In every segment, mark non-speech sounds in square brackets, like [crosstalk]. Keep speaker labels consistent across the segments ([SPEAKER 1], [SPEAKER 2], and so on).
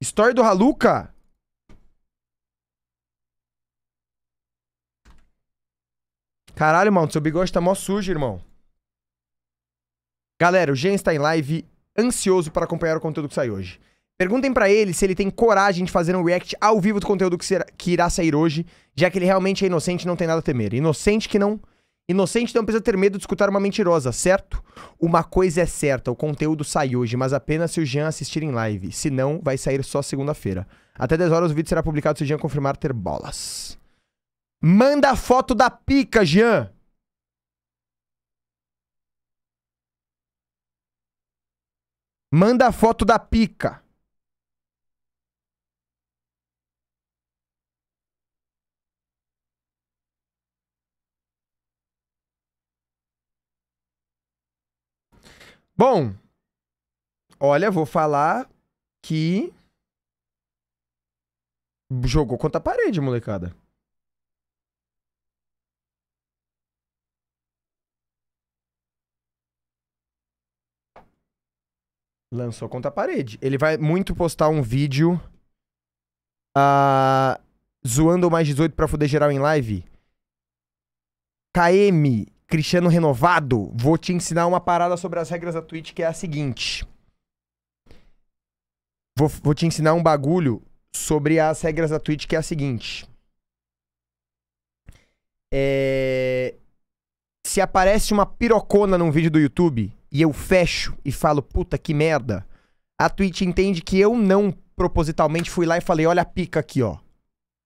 [SPEAKER 1] Story do Haluca? Caralho, mano, seu bigode tá mó sujo, irmão. Galera, o Jean está em live, ansioso para acompanhar o conteúdo que sai hoje. Perguntem pra ele se ele tem coragem de fazer um react ao vivo do conteúdo que, será- que irá sair hoje, já que ele realmente é inocente e não tem nada a temer. Inocente que não. Inocente não precisa ter medo de escutar uma mentirosa, certo? Uma coisa é certa, o conteúdo sai hoje, mas apenas se o Jean assistir em live. Se não, vai sair só segunda-feira. Até 10 horas o vídeo será publicado se o Jean confirmar ter bolas. Manda a foto da pica, Jean! Manda a foto da pica. Bom, olha, vou falar que jogou contra a parede, molecada. Lançou contra a parede. Ele vai muito postar um vídeo ah, zoando o mais 18 pra fuder geral em live. KM, Cristiano Renovado, vou te ensinar uma parada sobre as regras da Twitch que é a seguinte. Vou, vou te ensinar um bagulho sobre as regras da Twitch que é a seguinte. É... Se aparece uma pirocona num vídeo do YouTube e eu fecho e falo, puta que merda, a Twitch entende que eu não propositalmente fui lá e falei, olha a pica aqui, ó.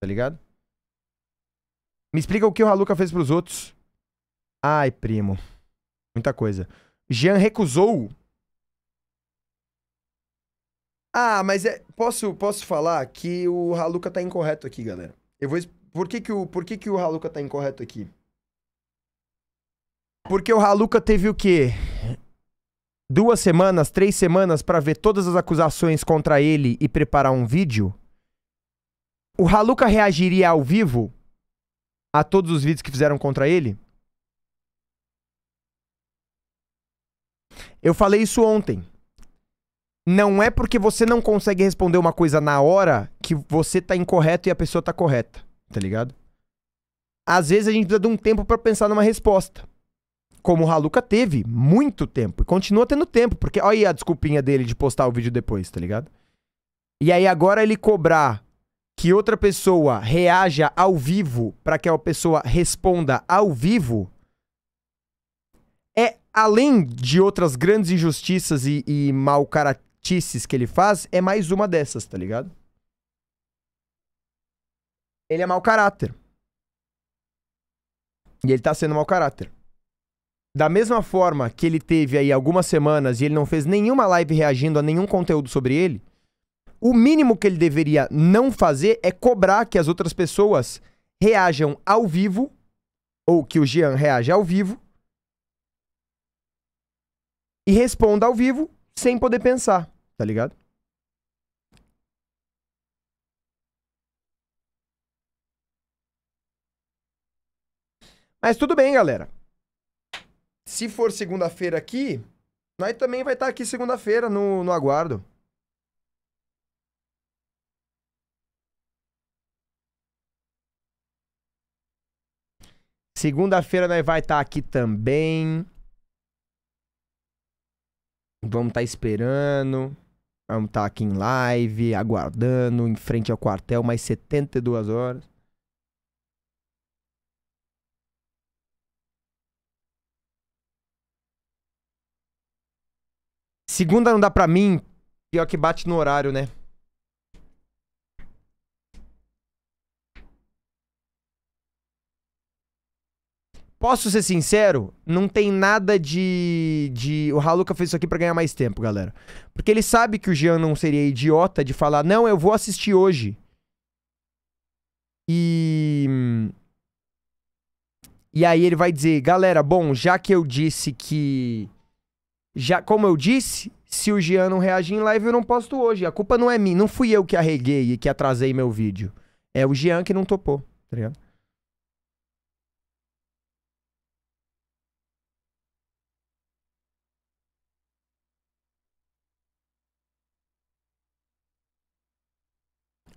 [SPEAKER 1] Tá ligado? Me explica o que o Haluca fez pros outros. Ai, primo. Muita coisa. Jean recusou. Ah, mas é. Posso, posso falar que o Haluca tá incorreto aqui, galera. Eu vou. Por que, que, o, por que, que o Haluca tá incorreto aqui? Porque o Haluca teve o quê? Duas semanas, três semanas pra ver todas as acusações contra ele e preparar um vídeo? O Haluca reagiria ao vivo a todos os vídeos que fizeram contra ele? Eu falei isso ontem. Não é porque você não consegue responder uma coisa na hora que você tá incorreto e a pessoa tá correta, tá ligado? Às vezes a gente precisa de um tempo pra pensar numa resposta. Como o Haluca teve muito tempo e continua tendo tempo, porque olha aí a desculpinha dele de postar o vídeo depois, tá ligado? E aí agora ele cobrar que outra pessoa reaja ao vivo pra que a pessoa responda ao vivo além de outras grandes injustiças e, e mal caratices que ele faz, é mais uma dessas, tá ligado? Ele é mau caráter. E ele tá sendo mau caráter. Da mesma forma que ele teve aí algumas semanas e ele não fez nenhuma live reagindo a nenhum conteúdo sobre ele, o mínimo que ele deveria não fazer é cobrar que as outras pessoas reajam ao vivo, ou que o Jean reaja ao vivo, e responda ao vivo sem poder pensar, tá ligado? Mas tudo bem, galera. Se for segunda-feira aqui, nós também vai estar aqui segunda-feira no, no aguardo. Segunda-feira nós vai estar aqui também. Vamos estar esperando. Vamos estar aqui em live, aguardando, em frente ao quartel, mais 72 horas. Segunda não dá pra mim, pior que bate no horário, né? Posso ser sincero? Não tem nada de. de... O Haluka fez isso aqui pra ganhar mais tempo, galera. Porque ele sabe que o Jean não seria idiota de falar, não, eu vou assistir hoje. E. E aí ele vai dizer, galera, bom, já que eu disse que. Já, como eu disse, se o Jean não reagir em live, eu não posto hoje. A culpa não é minha. Não fui eu que arreguei e que atrasei meu vídeo. É o Jean que não topou, tá ligado?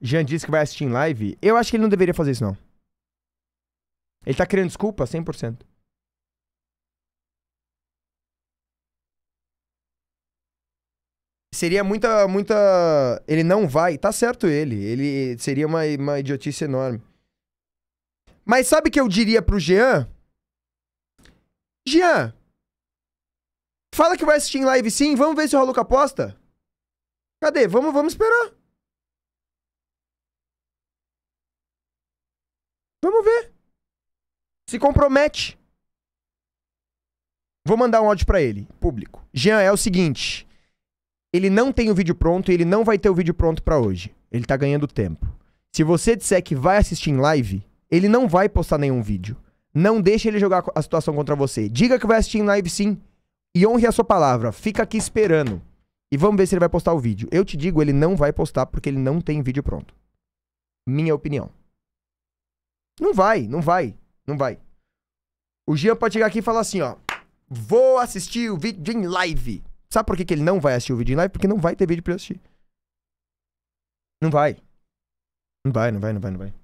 [SPEAKER 1] Jean disse que vai assistir em live. Eu acho que ele não deveria fazer isso, não. Ele tá criando desculpa 100%. Seria muita, muita... Ele não vai. Tá certo ele. Ele seria uma, uma idiotice enorme. Mas sabe o que eu diria pro Jean? Jean, fala que vai assistir em live sim. Vamos ver se o Raluca aposta. Cadê? Vamos, vamos esperar. Vamos ver. Se compromete. Vou mandar um áudio pra ele, público. Jean, é o seguinte. Ele não tem o vídeo pronto e ele não vai ter o vídeo pronto pra hoje. Ele tá ganhando tempo. Se você disser que vai assistir em live, ele não vai postar nenhum vídeo. Não deixe ele jogar a situação contra você. Diga que vai assistir em live sim. E honre a sua palavra. Fica aqui esperando. E vamos ver se ele vai postar o vídeo. Eu te digo, ele não vai postar porque ele não tem vídeo pronto. Minha opinião. Não vai, não vai, não vai. O Jean pode chegar aqui e falar assim, ó. Vou assistir o vídeo em live. Sabe por que, que ele não vai assistir o vídeo em live? Porque não vai ter vídeo pra eu assistir. Não vai. Não vai, não vai, não vai, não vai.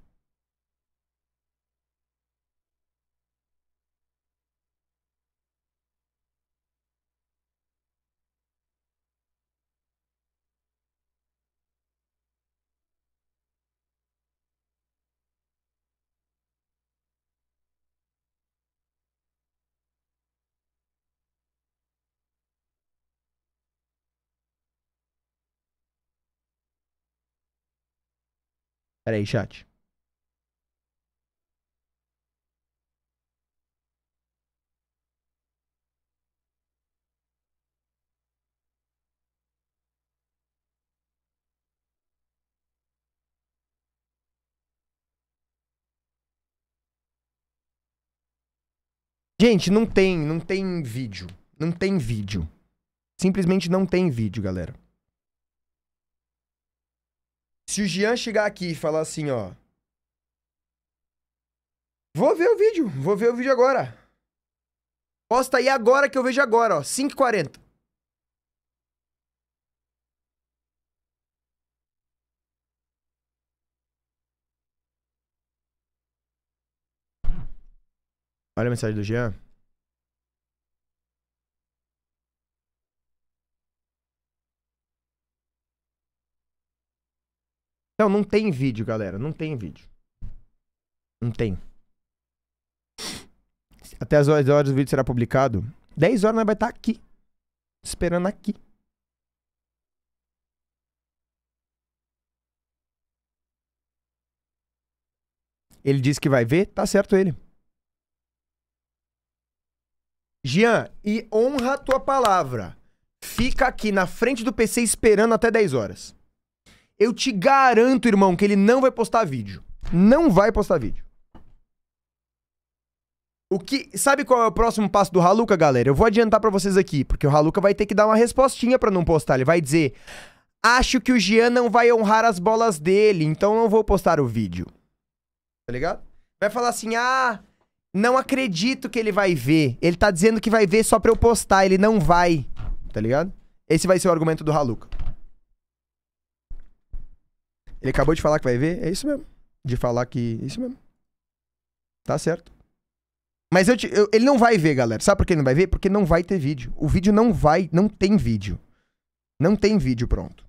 [SPEAKER 1] Pera aí, chat. Gente, não tem, não tem vídeo. Não tem vídeo. Simplesmente não tem vídeo, galera. Se o Jean chegar aqui e falar assim, ó. Vou ver o vídeo, vou ver o vídeo agora. Posta aí agora que eu vejo agora, ó. 5h40. Olha a mensagem do Jean. Não, não tem vídeo, galera. Não tem vídeo. Não tem. Até as horas, horas do vídeo será publicado. 10 horas nós vai estar aqui. Esperando aqui. Ele disse que vai ver, tá certo ele. Jean, e honra a tua palavra. Fica aqui na frente do PC esperando até 10 horas. Eu te garanto, irmão, que ele não vai postar vídeo. Não vai postar vídeo. O que, sabe qual é o próximo passo do Haluka, galera? Eu vou adiantar para vocês aqui, porque o Haluka vai ter que dar uma respostinha para não postar. Ele vai dizer: "Acho que o Jean não vai honrar as bolas dele, então não vou postar o vídeo." Tá ligado? Vai falar assim: "Ah, não acredito que ele vai ver. Ele tá dizendo que vai ver só pra eu postar, ele não vai." Tá ligado? Esse vai ser o argumento do Haluka. Ele acabou de falar que vai ver, é isso mesmo. De falar que. É isso mesmo. Tá certo. Mas eu, te, eu, ele não vai ver, galera. Sabe por que ele não vai ver? Porque não vai ter vídeo. O vídeo não vai. Não tem vídeo. Não tem vídeo pronto.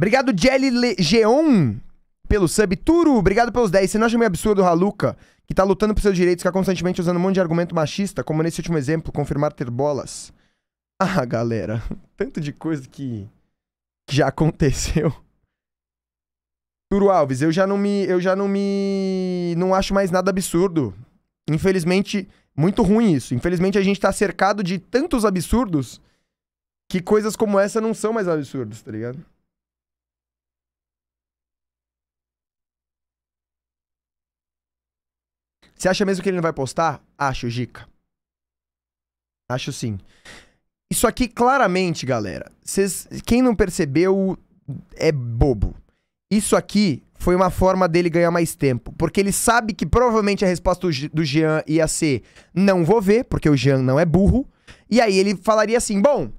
[SPEAKER 1] Obrigado, Jelly Geon, pelo sub. Turo, obrigado pelos 10. Você não acha meio absurdo, Haluca, que tá lutando por seus direitos, ficar constantemente usando um monte de argumento machista, como nesse último exemplo, confirmar ter bolas? [laughs] Ah, galera, [laughs] tanto de coisa que, que já aconteceu. Turo Alves, eu já não me. Eu já não me. Não acho mais nada absurdo. Infelizmente, muito ruim isso. Infelizmente, a gente tá cercado de tantos absurdos que coisas como essa não são mais absurdos, tá ligado? Você acha mesmo que ele não vai postar? Acho, Gica. Acho sim. Isso aqui, claramente, galera, cês, quem não percebeu é bobo. Isso aqui foi uma forma dele ganhar mais tempo. Porque ele sabe que provavelmente a resposta do, do Jean ia ser: não vou ver, porque o Jean não é burro. E aí ele falaria assim: bom,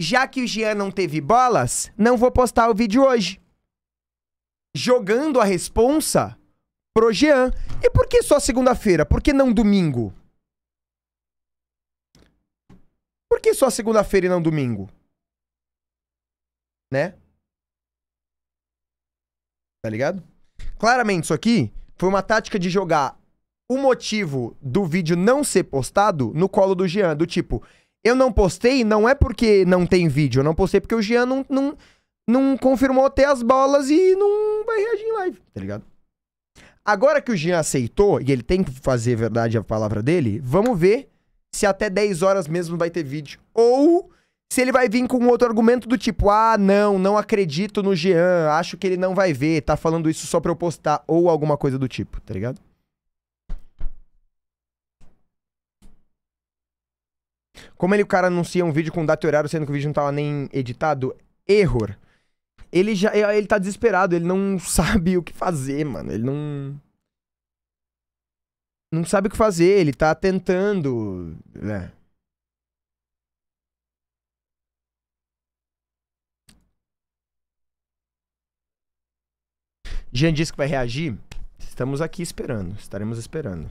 [SPEAKER 1] já que o Jean não teve bolas, não vou postar o vídeo hoje. Jogando a responsa pro Jean. E por que só segunda-feira? Por que não domingo? Por que só segunda-feira e não domingo? Né? Tá ligado? Claramente, isso aqui foi uma tática de jogar o motivo do vídeo não ser postado no colo do Jean. Do tipo, eu não postei não é porque não tem vídeo, eu não postei porque o Jean não, não, não confirmou ter as bolas e não vai reagir em live, tá ligado? Agora que o Jean aceitou, e ele tem que fazer verdade a palavra dele, vamos ver se até 10 horas mesmo vai ter vídeo. Ou se ele vai vir com outro argumento do tipo, ah, não, não acredito no Jean, acho que ele não vai ver, tá falando isso só pra eu postar, ou alguma coisa do tipo, tá ligado? Como ele, o cara anuncia um vídeo com data e horário, sendo que o vídeo não tava nem editado, erro. Ele já, ele tá desesperado, ele não [laughs] sabe o que fazer, mano, ele não... Não sabe o que fazer, ele tá tentando, né? Jean disse que vai reagir. Estamos aqui esperando. Estaremos esperando.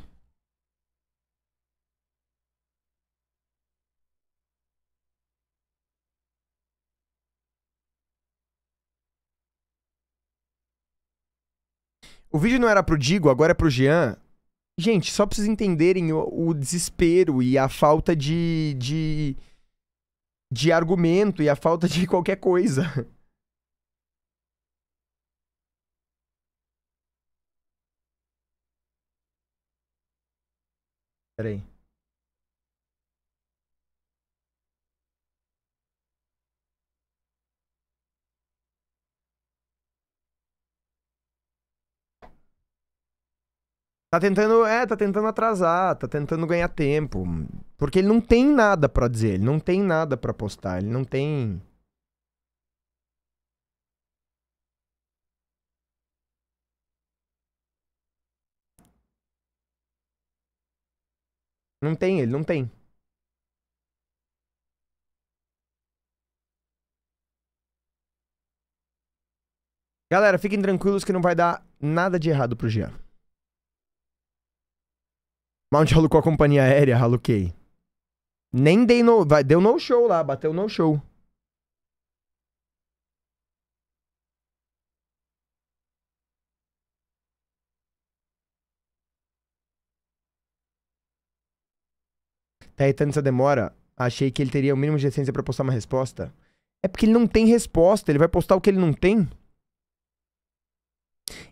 [SPEAKER 1] O vídeo não era pro Digo, agora é pro Jean. Gente, só pra vocês entenderem o, o desespero e a falta de, de. de argumento e a falta de [laughs] qualquer coisa. Peraí. Tá tentando, é, tá tentando atrasar, tá tentando ganhar tempo, porque ele não tem nada pra dizer, ele não tem nada pra postar, ele não tem Não tem, ele não tem. Galera, fiquem tranquilos que não vai dar nada de errado pro Jean. Mount alucou a companhia aérea, aluquei. Nem dei no... Vai, deu no show lá, bateu no show. Tá irritando essa demora. Achei que ele teria o mínimo de decência pra postar uma resposta. É porque ele não tem resposta. Ele vai postar o que ele não tem.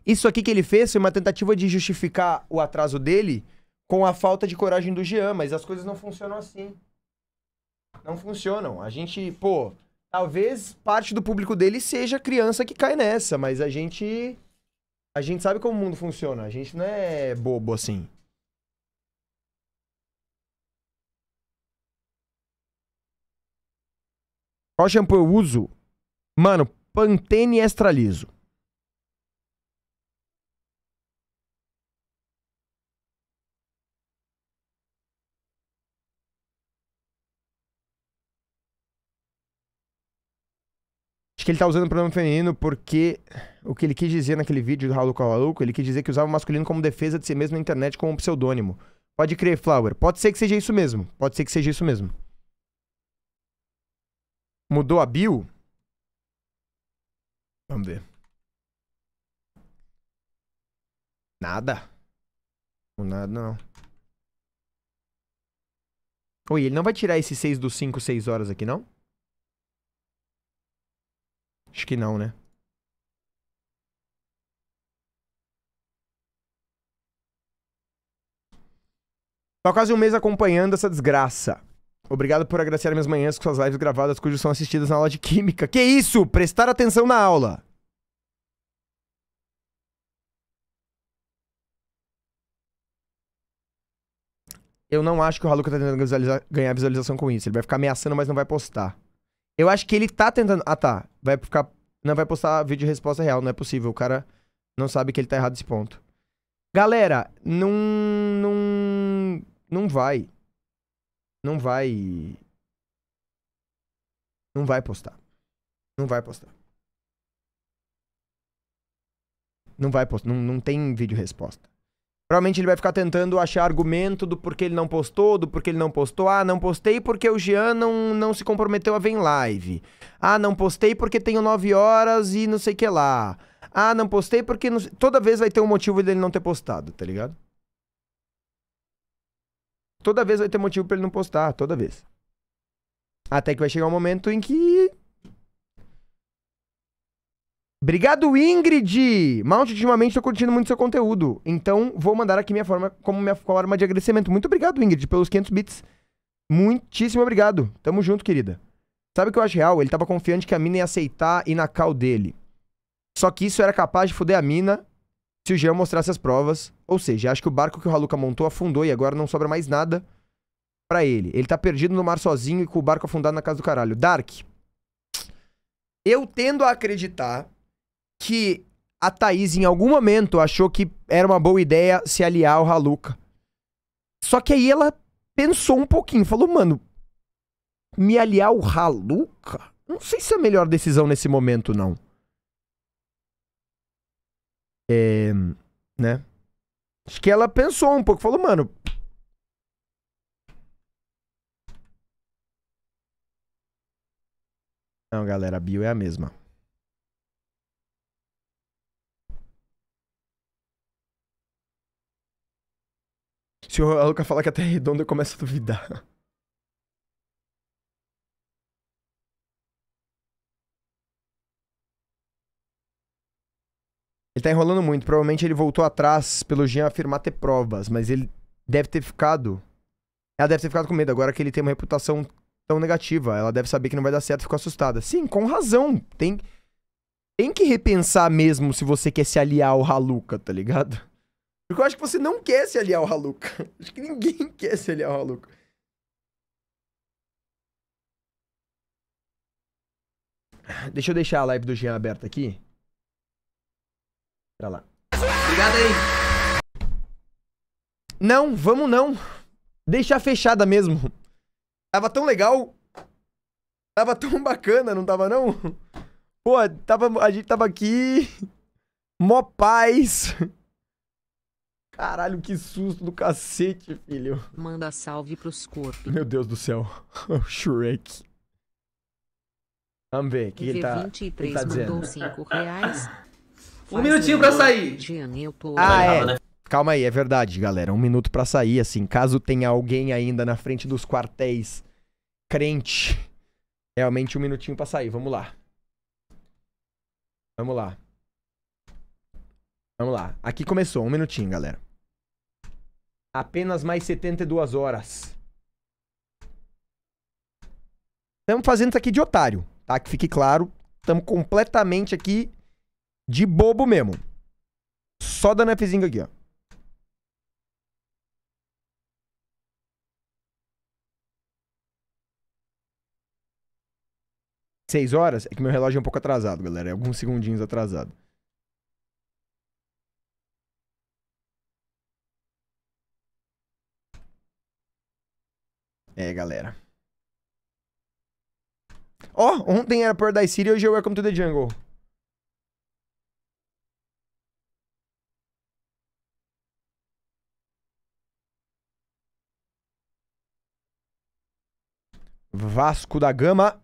[SPEAKER 1] Isso aqui que ele fez foi uma tentativa de justificar o atraso dele com a falta de coragem do Jean, mas as coisas não funcionam assim. Não funcionam. A gente, pô, talvez parte do público dele seja criança que cai nessa, mas a gente a gente sabe como o mundo funciona. A gente não é bobo assim. Qual shampoo eu uso? Mano, Pantene Extra Liso. Acho que ele tá usando o pronome feminino porque o que ele quis dizer naquele vídeo do Raul Maluco, ele quis dizer que usava o masculino como defesa de si mesmo na internet como um pseudônimo. Pode crer, Flower. Pode ser que seja isso mesmo. Pode ser que seja isso mesmo. Mudou a bio? Vamos ver. Nada. Nada, não. Oi, ele não vai tirar esse 6 dos 5, 6 horas aqui, não? Acho que não, né? Tô quase um mês acompanhando essa desgraça. Obrigado por agraciar minhas manhãs com suas lives gravadas, cujas são assistidas na aula de Química. Que isso? Prestar atenção na aula. Eu não acho que o Haluka tá tentando ganhar visualização com isso. Ele vai ficar ameaçando, mas não vai postar. Eu acho que ele tá tentando... Ah, tá. Vai ficar... Não vai postar vídeo de resposta real. Não é possível. O cara Não sabe que ele tá errado nesse ponto. Galera, não. Não. Não vai. Não vai. Não vai postar. Não vai postar. Não vai postar. Não, não tem vídeo resposta. Provavelmente ele vai ficar tentando achar argumento do porquê ele não postou, do porquê ele não postou. Ah, não postei porque o Jean não, não se comprometeu a ver em live. Ah, não postei porque tenho 9 horas e não sei o que lá. Ah, não postei porque. Não... Toda vez vai ter um motivo dele não ter postado, tá ligado? Toda vez vai ter motivo pra ele não postar, toda vez. Até que vai chegar um momento em que Obrigado, Ingrid! Mount, ultimamente tô curtindo muito seu conteúdo. Então, vou mandar aqui minha forma como minha forma de agradecimento. Muito obrigado, Ingrid, pelos 500 bits. Muitíssimo obrigado. Tamo junto, querida. Sabe o que eu acho real? Ele tava confiante que a mina ia aceitar ir na cal dele. Só que isso era capaz de foder a mina se o Jean mostrasse as provas. Ou seja, acho que o barco que o Haluka montou afundou e agora não sobra mais nada para ele. Ele tá perdido no mar sozinho e com o barco afundado na casa do caralho. Dark. Eu tendo a acreditar que a Thaís, em algum momento, achou que era uma boa ideia se aliar ao Haluka. Só que aí ela pensou um pouquinho, falou, mano, me aliar ao Haluka? Não sei se é a melhor decisão nesse momento, não. É. Né? Acho que ela pensou um pouco, falou, mano. Não, galera, a bio é a mesma. Se o Luca falar que a Terra é redonda, eu começo a duvidar. Ele tá enrolando muito. Provavelmente ele voltou atrás pelo Jean afirmar ter provas, mas ele deve ter ficado. Ela deve ter ficado com medo. Agora que ele tem uma reputação tão negativa, ela deve saber que não vai dar certo e ficou assustada. Sim, com razão. Tem, tem que repensar mesmo se você quer se aliar ao Haluka, tá ligado? Porque eu acho que você não quer se aliar ao Haluka. [laughs] Acho que ninguém [laughs] quer se aliar ao Haluka. Deixa eu deixar a live do Jean aberta aqui. Pra lá.
[SPEAKER 2] Obrigado aí.
[SPEAKER 1] Não, vamos não. Deixar fechada mesmo. Tava tão legal. Tava tão bacana, não tava não? Pô, tava, a gente tava aqui. Mó paz. Caralho, que susto do cacete, filho.
[SPEAKER 3] Manda salve pros corpos.
[SPEAKER 1] Meu Deus do céu. [laughs] o Shrek. Vamos ver, o que, que ele tá, que ele tá dizendo?
[SPEAKER 3] mandou 5 reais.
[SPEAKER 2] Um minutinho pra sair.
[SPEAKER 3] Jean, eu tô...
[SPEAKER 1] Ah, é. Calma aí, é verdade, galera. Um minuto pra sair, assim. Caso tenha alguém ainda na frente dos quartéis crente, realmente um minutinho pra sair. Vamos lá. Vamos lá. Vamos lá. Aqui começou. Um minutinho, galera. Apenas mais 72 horas. Estamos fazendo isso aqui de otário, tá? Que fique claro. Estamos completamente aqui de bobo mesmo. Só dando Fzinho aqui, ó. Seis horas? É que meu relógio é um pouco atrasado, galera. É alguns segundinhos atrasado. É, galera. Ó, oh, ontem era Paradise City hoje é Welcome to the Jungle. Vasco da Gama.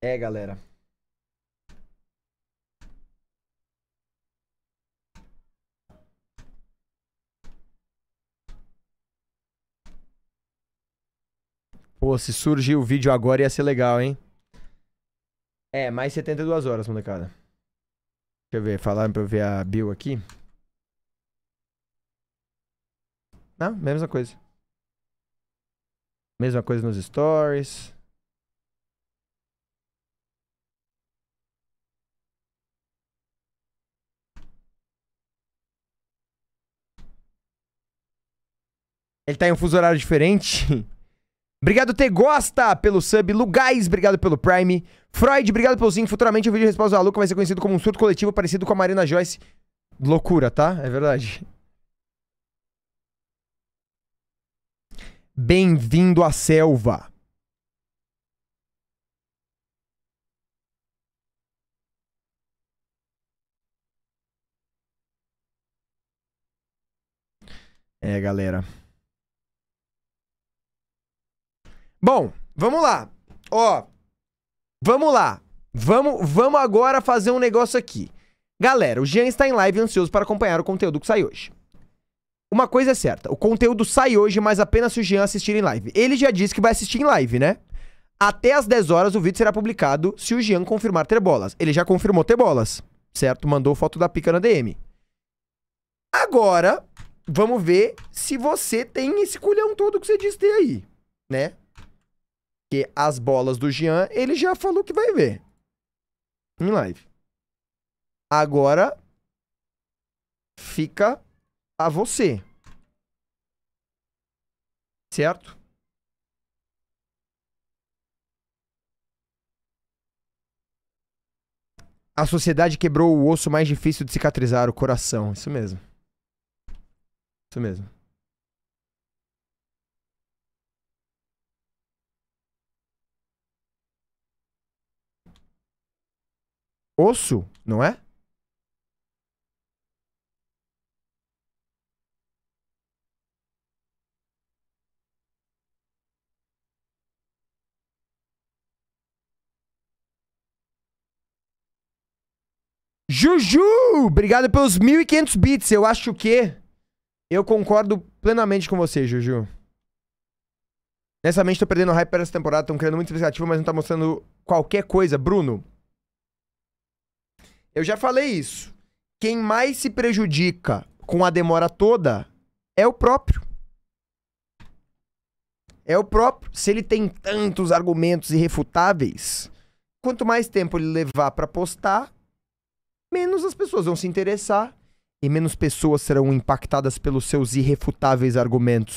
[SPEAKER 1] É, galera. Pô, se surgir o vídeo agora ia ser legal, hein? É, mais 72 horas, molecada. Deixa eu ver, falaram pra eu ver a Bill aqui. Não, mesma coisa. Mesma coisa nos stories. Ele tá em um fuso horário diferente? [laughs] Obrigado, T Gosta, pelo sub. Lugais, obrigado pelo Prime. Freud, obrigado pelo sim. Futuramente o vídeo de resposta da Luca vai ser conhecido como um surto coletivo parecido com a Marina Joyce. Loucura, tá? É verdade. Bem-vindo à selva. É, galera. Bom, vamos lá. Ó, vamos lá. Vamos, vamos agora fazer um negócio aqui. Galera, o Jean está em live ansioso para acompanhar o conteúdo que sai hoje. Uma coisa é certa, o conteúdo sai hoje, mas apenas se o Jean assistir em live. Ele já disse que vai assistir em live, né? Até às 10 horas o vídeo será publicado se o Jean confirmar ter bolas. Ele já confirmou ter bolas, certo? Mandou foto da pica na DM. Agora, vamos ver se você tem esse culhão todo que você disse ter aí, né? Porque as bolas do Jean, ele já falou que vai ver. Em live. Agora, fica a você. Certo? A sociedade quebrou o osso mais difícil de cicatrizar, o coração. Isso mesmo. Isso mesmo. Osso, não é? Juju! Obrigado pelos 1.500 bits. Eu acho que eu concordo plenamente com você, Juju. Nessa mente, tô perdendo hype para essa temporada. Estão criando muito expectativa, mas não tá mostrando qualquer coisa. Bruno, eu já falei isso. Quem mais se prejudica com a demora toda é o próprio. É o próprio. Se ele tem tantos argumentos irrefutáveis, quanto mais tempo ele levar para postar, menos as pessoas vão se interessar e menos pessoas serão impactadas pelos seus irrefutáveis argumentos.